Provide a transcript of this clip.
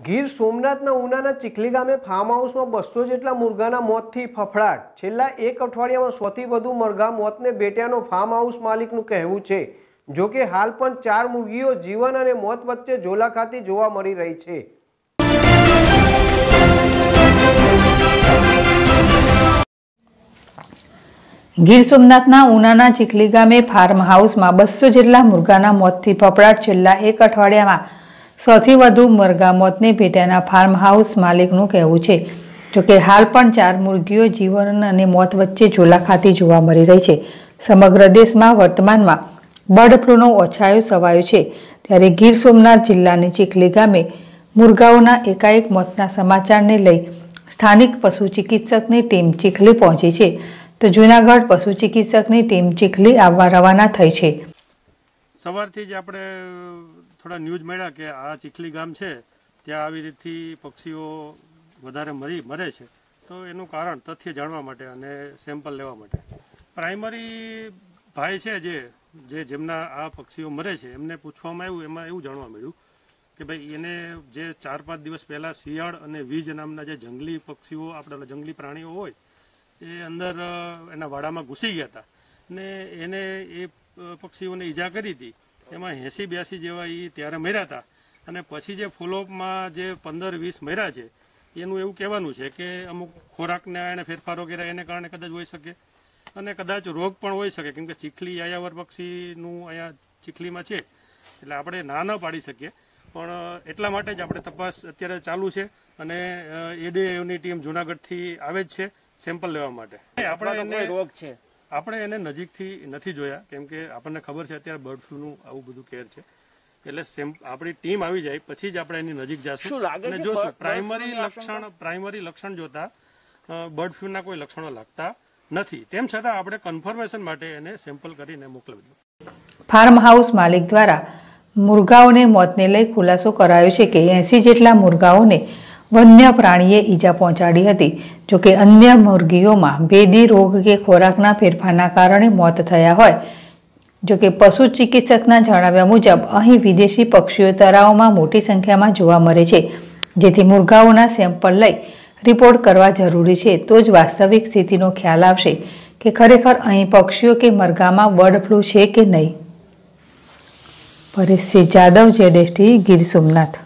ગીર સોમનાથના ઉનાના ચીખલી ગામે ફાર્મ હાઉસમાં બસો જેટલા મુરઘાના મોતથી ફફડાટ. છેલ્લા એક અઠવાડિયામાં સૌથી વધુ મરઘા મોતને બેટ્યાનો ફાર્મ હાઉસ માલિકનું કહેવું છે, જો કે હાલ પણ ચાર મુરગીઓ જીવન અને મોત વચ્ચે ઝોલા ખાતી જોવા મળી રહી છે. ગીર સોમનાથના ઉનાના ચીખલી ગામે ફાર્મ હાઉસમાં બસો જેટલા મુરઘાના મોતથી ફફડાટ છેલ્લા એક અઠવાડિયામાં સૌથી વધુ મરઘા મોતને ભેટ્યાના ફાર્મ હાઉસ માલિકનું કહેવું છે. જોકે હાલ પણ ચાર મુરગીઓ જીવન અને મોત વચ્ચે ઝોલા ખાતી જોવા મળી રહી છે. સમગ્ર દેશમાં વર્તમાનમાં બર્ડ ફ્લૂનો ઓછાયો સવાયો છે. ત્યારે ગીર સોમનાથ જિલ્લાની ચીખલી ગામે મુરગાઓના એકાએક મોતના સમાચારને લઈ સ્થાનિક પશુ ચિકિત્સકની ટીમ ચીખલી પહોંચી છે. તો જૂનાગઢ પશુ ચિકિત્સકની ટીમ ચીખલી આવવા રવાના થઈ છે. સવારથી જ આપણે થોડા ન્યૂઝ મળ્યા કે આ ચીખલી ગામ છે, ત્યાં આવી રીતથી પક્ષીઓ વધારે મરી, મરે છે. તો એનું કારણ તથ્ય જાણવા માટે અને સેમ્પલ લેવા માટે. પ્રાઇમરી ભાઈ છે જે જે જેમના આ પક્ષીઓ મરે છે, એમને પૂછવામાં આવ્યું, એમાં એવું જાણવા મળ્યું કે ભાઈ એને જે ચાર પાંચ દિવસ પહેલા શિયાળ અને વીજ નામના જે જંગલી પક્ષીઓ, આપણા જંગલી પ્રાણીઓ હોય, એ અંદર એના વાડામાં ઘૂસી ગયા હતા. ને એને એ પક્ષીઓને ઈજા કરી હતી. એમાં એંસી બ્યાસી જેવા એ ત્યારે મર્યા હતા. અને પછી જે ફોલોઅપમાં જે પંદર વીસ મર્યા છે એનું એવું કહેવાનું છે કે અમુક ખોરાકના એને ફેરફારો કર્યા એને કારણે કદાચ હોઈ શકે. અને કદાચ રોગ પણ હોઈ શકે કેમ કે ચીખલી આયાવર પક્ષીનું અહીંયા ચીખલીમાં છે. એટલે આપણે ના ન પાડી શકીએ. પણ એટલા માટે જ આપણે તપાસ અત્યારે ચાલુ છે અને એડીએની ટીમ જુનાગઢથી આવે જ છે સેમ્પલ લેવા માટે. આપણે રોગ છે. આપણે એને નજીકથી નથી જોયા કેમ કે આપણને ખબર છે અત્યારે બર્ડ ફ્લૂનું આવું બધું કેર છે. એટલે આપણી ટીમ આવી જાય પછી જ આપણે એની નજીક જશું. અને જોશું પ્રાઇમરી લક્ષણ પ્રાઇમરી લક્ષણ જોતા બર્ડ ફ્લૂના કોઈ લક્ષણો લાગતા નથી. તેમ છતાં આપણે કન્ફર્મેશન માટે એને સેમ્પલ કરીને મોકલવી. ફાર્મ હાઉસ માલિક દ્વારા મુરગાઓને મોતને લઈ ખુલાસો કરાયો છે કે એંસી જેટલા મુરગાઓને વન્ય પ્રાણીએ ઈજા પહોંચાડી હતી. જોકે અન્ય મુરગીઓમાં ભેદી રોગ કે ખોરાકના ફેરફારના કારણે મોત થયા હોય. જોકે પશુ ચિકિત્સકના જણાવ્યા મુજબ, અહીં વિદેશી પક્ષીઓ તળાવમાં મોટી સંખ્યામાં જોવા મળે છે, જેથી મુરગાઓના સેમ્પલ લઈ રિપોર્ટ કરવા જરૂરી છે. તો જ વાસ્તવિક સ્થિતિનો ખ્યાલ આવશે કે ખરેખર અહીં પક્ષીઓ કે મરઘામાં બર્ડ ફ્લૂ છે કે નહીં. પરેશસિંહ જાદવ જેડેસટી ગીર સોમનાથ.